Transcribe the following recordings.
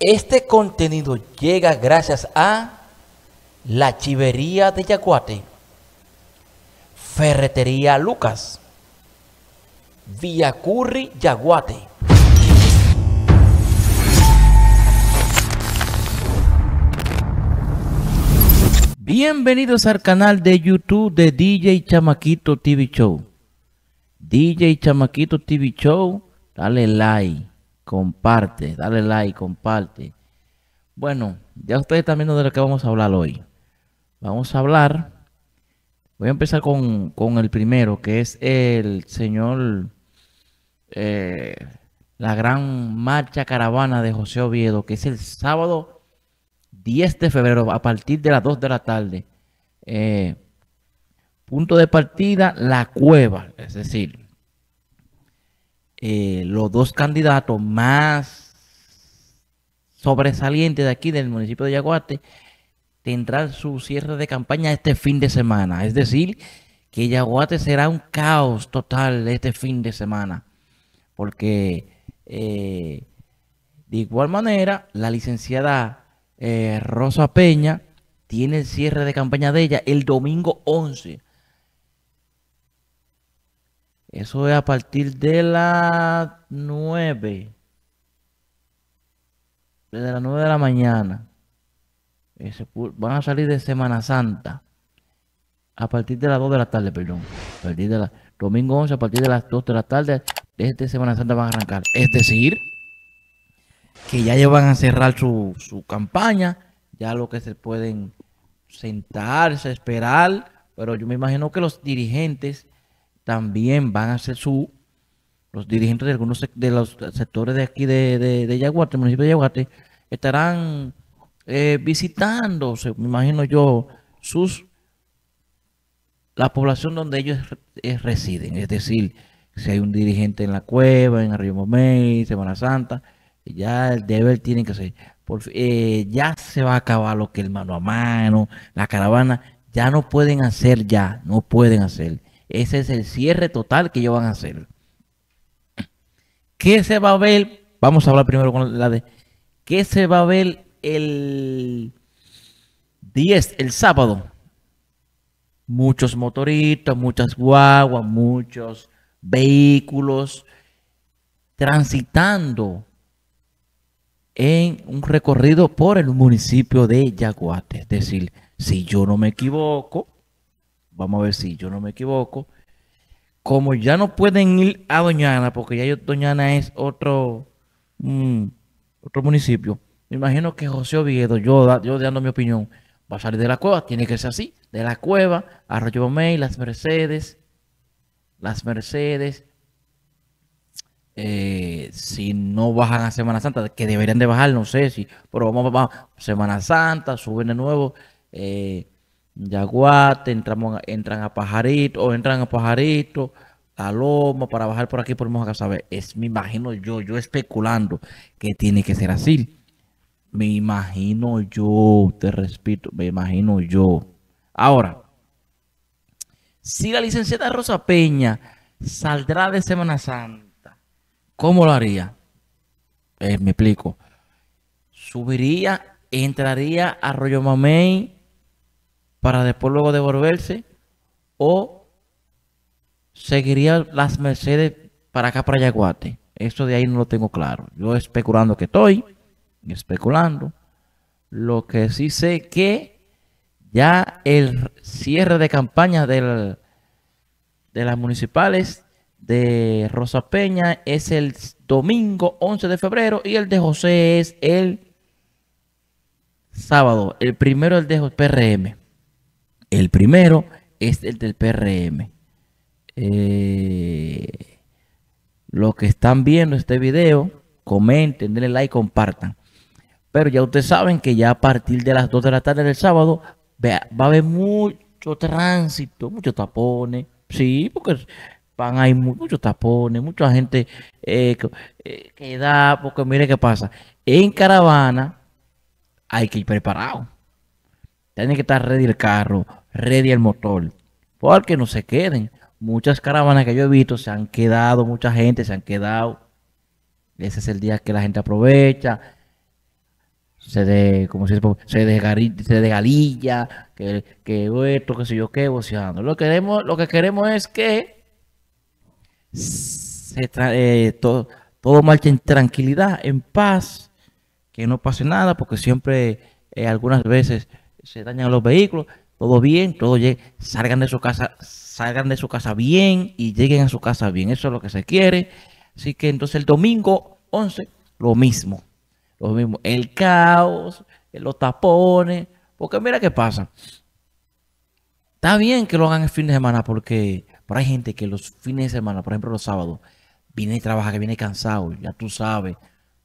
Este contenido llega gracias a La Chivería de Yaguate, Ferretería Lucas, Vía Curry Yaguate. Bienvenidos al canal de YouTube de DJ Chamaquito TV Show. DJ Chamaquito TV Show, dale like comparte, dale like, comparte. Bueno, ya ustedes están viendo de lo que vamos a hablar hoy. Vamos a hablar, voy a empezar con, el primero, que es el señor, eh, la gran marcha caravana de José Oviedo, que es el sábado 10 de febrero a partir de las 2 de la tarde. Eh, punto de partida, la cueva, es decir, eh, los dos candidatos más sobresalientes de aquí del municipio de Yaguate tendrán su cierre de campaña este fin de semana. Es decir, que Yaguate será un caos total este fin de semana. Porque eh, de igual manera, la licenciada eh, Rosa Peña tiene el cierre de campaña de ella el domingo 11 eso es a partir de las 9. Desde las 9 de la mañana. van a salir de Semana Santa. A partir de las 2 de la tarde, perdón. A partir de domingo 11, a partir de las 2 de la tarde, desde Semana Santa van a arrancar. Es decir, que ya llevan a cerrar su campaña. Ya lo que se pueden sentarse, esperar. Pero yo me imagino que los dirigentes también van a ser su, los dirigentes de algunos de los sectores de aquí de, de, de Yaguate, el municipio de Yaguate, estarán eh, visitando, me imagino yo, sus la población donde ellos eh, residen. Es decir, si hay un dirigente en la cueva, en Arroyo Momey, Semana Santa, ya el deber tiene que ser. Por, eh, ya se va a acabar lo que el mano a mano, la caravana, ya no pueden hacer ya, no pueden hacer. Ese es el cierre total que ellos van a hacer. ¿Qué se va a ver? Vamos a hablar primero con la de... ¿Qué se va a ver el 10, el sábado? Muchos motoristas, muchas guaguas, muchos vehículos transitando en un recorrido por el municipio de Yaguate. Es decir, si yo no me equivoco, Vamos a ver si yo no me equivoco. Como ya no pueden ir a Doñana, porque ya Doñana es otro, mm, otro municipio. Me imagino que José Oviedo, yo, yo dando mi opinión, va a salir de la cueva. Tiene que ser así. De la cueva, Arroyo Bomey, Las Mercedes. Las Mercedes. Eh, si no bajan a Semana Santa, que deberían de bajar, no sé si, pero vamos a Semana Santa, suben de nuevo. Eh, Yaguate, entramos, entran a Pajarito, o entran a Pajarito, a Loma, para bajar por aquí por Moja saber. Es, me imagino yo, yo especulando que tiene que ser así. Me imagino yo, te respeto, me imagino yo. Ahora, si la licenciada Rosa Peña saldrá de Semana Santa, ¿cómo lo haría? Eh, me explico. Subiría, entraría a Arroyo Mamey, para después luego devolverse o seguiría las Mercedes para acá para Yaguate. Eso de ahí no lo tengo claro. Yo especulando que estoy, especulando. Lo que sí sé que ya el cierre de campaña de las municipales de Rosa Peña es el domingo 11 de febrero y el de José es el sábado. El primero el de PRM. El primero es el del PRM. Eh, los que están viendo este video, comenten, denle like, compartan. Pero ya ustedes saben que ya a partir de las 2 de la tarde del sábado va a haber mucho tránsito, muchos tapones. Sí, porque van a haber muchos tapones, mucha gente eh, eh, que da, porque mire qué pasa. En caravana hay que ir preparado. Tiene que estar ready el carro, ready el motor. Porque no se queden. Muchas caravanas que yo he visto se han quedado, mucha gente se han quedado. Ese es el día que la gente aprovecha. se de, como se se de, gari- se que, que esto, que sé yo qué, voceando. Lo lo que queremos es que se eh, todo, todo marche en tranquilidad, en paz, que no pase nada, porque siempre, eh, algunas veces se dañan los vehículos, todo bien, todo salgan de su casa, salgan de su casa bien y lleguen a su casa bien, eso es lo que se quiere. Así que entonces el domingo 11, lo mismo, lo mismo, el caos, los tapones, porque mira qué pasa. Está bien que lo hagan el fin de semana porque pero hay gente que los fines de semana, por ejemplo los sábados, viene y trabaja, que viene cansado, ya tú sabes,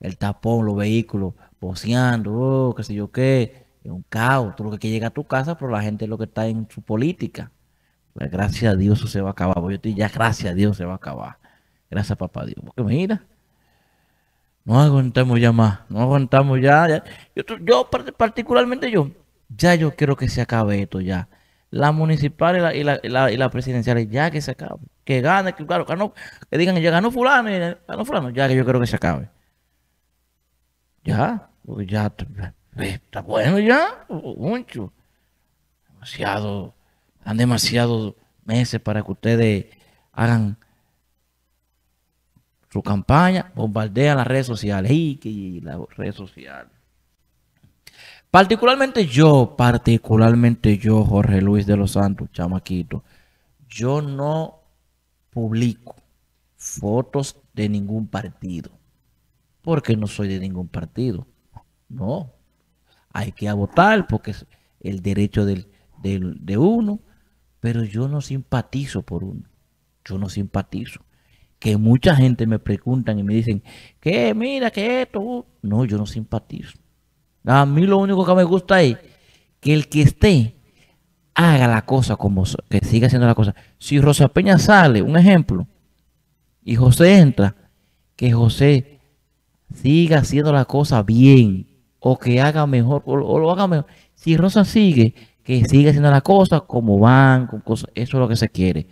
el tapón, los vehículos, boceando, oh, qué sé yo qué, es un caos, tú lo que quieres llegar a tu casa, pero la gente es lo que está en su política. Pues gracias a Dios eso se va a acabar, yo estoy ya, gracias a Dios se va a acabar. Gracias papá Dios, porque mira, no aguantamos ya más, no aguantamos ya. ya. Yo, yo par- particularmente yo, ya yo quiero que se acabe esto ya. La municipal y la, y la, y la, y presidencial, ya que se acabe. Que gane, que claro, ganó, que digan, ya ganó fulano, ganó fulano, ya que yo quiero que se acabe. Ya, ya está bueno ya, mucho. Demasiado, han demasiados meses para que ustedes hagan su campaña, bombardean las redes sociales y que las redes sociales. Particularmente yo, particularmente yo, Jorge Luis de los Santos, chamaquito, yo no publico fotos de ningún partido, porque no soy de ningún partido. No, hay que votar porque es el derecho del, de uno, pero yo no simpatizo por uno, yo no simpatizo. Que mucha gente me preguntan y me dicen, que mira, que esto, uh". no, yo no simpatizo. A mí lo único que me gusta es que el que esté haga la cosa como que siga haciendo la cosa. Si Rosa Peña sale, un ejemplo, y José entra, que José siga haciendo la cosa bien o que haga mejor o, lo haga mejor. Si Rosa sigue, que siga haciendo la cosa como van, cosas, eso es lo que se quiere.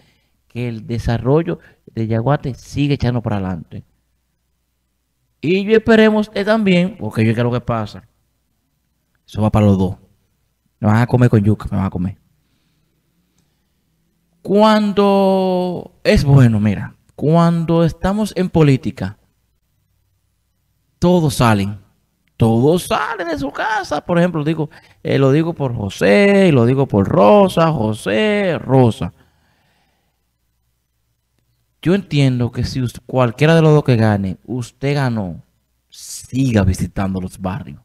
Que el desarrollo de Yaguate siga echando para adelante. Y yo esperemos también, porque yo qué es lo que pasa. Eso va para los dos. Me van a comer con yuca, me van a comer. Cuando es bueno, mira, cuando estamos en política, todos salen, todos salen de su casa. Por ejemplo, digo, eh, lo digo por José, y lo digo por Rosa, José, Rosa. Yo entiendo que si us- cualquiera de los dos que gane, usted ganó, siga visitando los barrios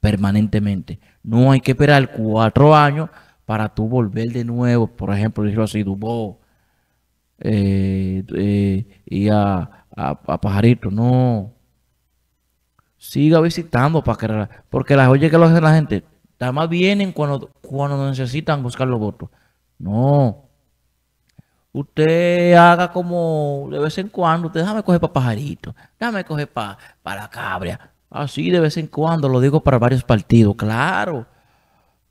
permanentemente. No hay que esperar cuatro años para tú volver de nuevo, por ejemplo, decirlo así, Dubó, eh, eh, y a, a Pajarito, no. Siga visitando para que, porque las oye que lo hace la gente, nada más vienen cuando, cuando necesitan buscar los votos. No. Usted haga como de vez en cuando, usted déjame coger para pajarito, déjame coger para la cabria. Así de vez en cuando, lo digo para varios partidos, claro.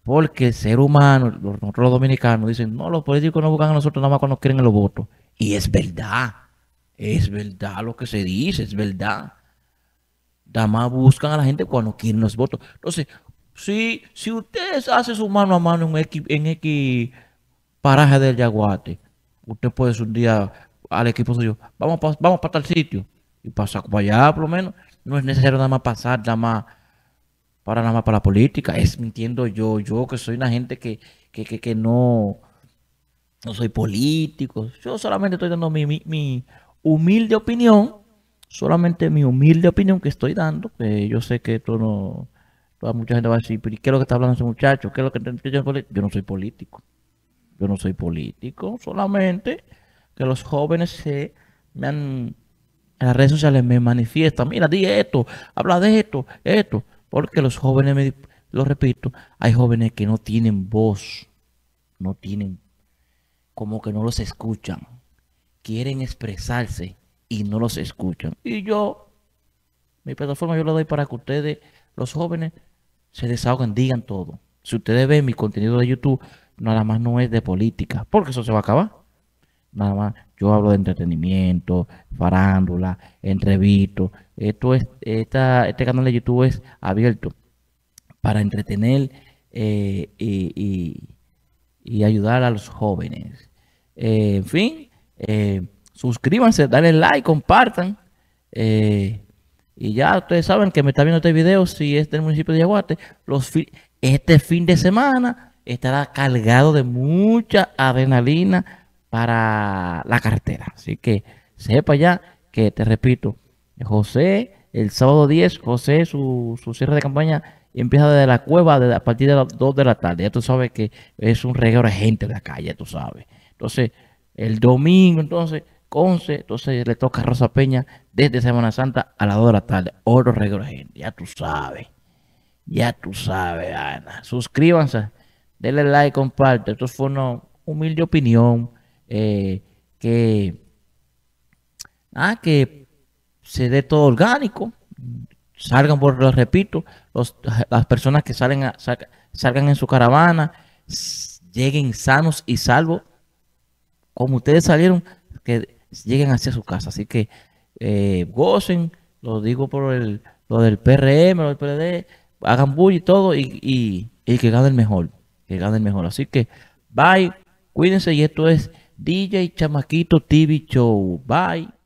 Porque el ser humano, nosotros los dominicanos, dicen, no, los políticos no buscan a nosotros nada más cuando quieren los votos. Y es verdad, es verdad lo que se dice, es verdad. Nada más buscan a la gente cuando quieren los votos. Entonces, si, si usted hace su mano a mano en X, en X paraje del Yaguate, usted puede un día al equipo suyo, vamos pa- vamos para tal sitio y pasar para allá por lo menos. No es necesario nada más pasar, nada más para nada más para la política. Es mintiendo yo, yo que soy una gente que, que, que, que no, no soy político. Yo solamente estoy dando mi, mi, mi humilde opinión, solamente mi humilde opinión que estoy dando. que yo sé que esto no, toda mucha gente va a decir, pero ¿y ¿qué es lo que está hablando ese muchacho? ¿Qué es lo que está diciendo poli-?" Yo no soy político. Yo no soy político, solamente que los jóvenes se me han en las redes sociales me manifiestan, mira, di esto, habla de esto, esto, porque los jóvenes, me, lo repito, hay jóvenes que no tienen voz, no tienen, como que no los escuchan, quieren expresarse y no los escuchan. Y yo, mi plataforma yo la doy para que ustedes, los jóvenes, se desahoguen, digan todo. Si ustedes ven mi contenido de YouTube, nada más no es de política, porque eso se va a acabar. Nada más, yo hablo de entretenimiento, farándula, entrevistas. Esto es, esta, este canal de YouTube es abierto. para entretener eh, y, ayudar a los jóvenes. Eh, en fin, eh, suscríbanse, denle like, compartan. y ya ustedes saben que me está viendo este video, si es del municipio de Yaguate, este fin de semana estará cargado de mucha adrenalina para la carretera. Así que sepa ya que, te repito, José, el sábado 10, José, su, su cierre de campaña empieza desde la cueva a partir de las 2 de la tarde. Ya tú sabes que es un reguero de gente en la calle, tú sabes. Entonces, el domingo, entonces, Conce, entonces le toca a Rosa Peña desde Semana Santa a las 2 de la tarde. Otro reguero de gente, ya tú sabes. Ya tú sabes, Ana. Suscríbanse, denle like, comparte. Esto fue una humilde opinión eh, que, ah, que se dé todo orgánico salgan por, lo repito, las personas que salen a, salgan en su caravana, lleguen sanos y salvos, como ustedes salieron, que lleguen hacia su casa. Así que eh, gocen, lo digo por el, lo del PRM, lo del PLD, hagan bully y todo y, y, que gane el mejor, que gane el mejor. Así que bye, cuídense y esto es DJ Chamaquito TV Show. Bye.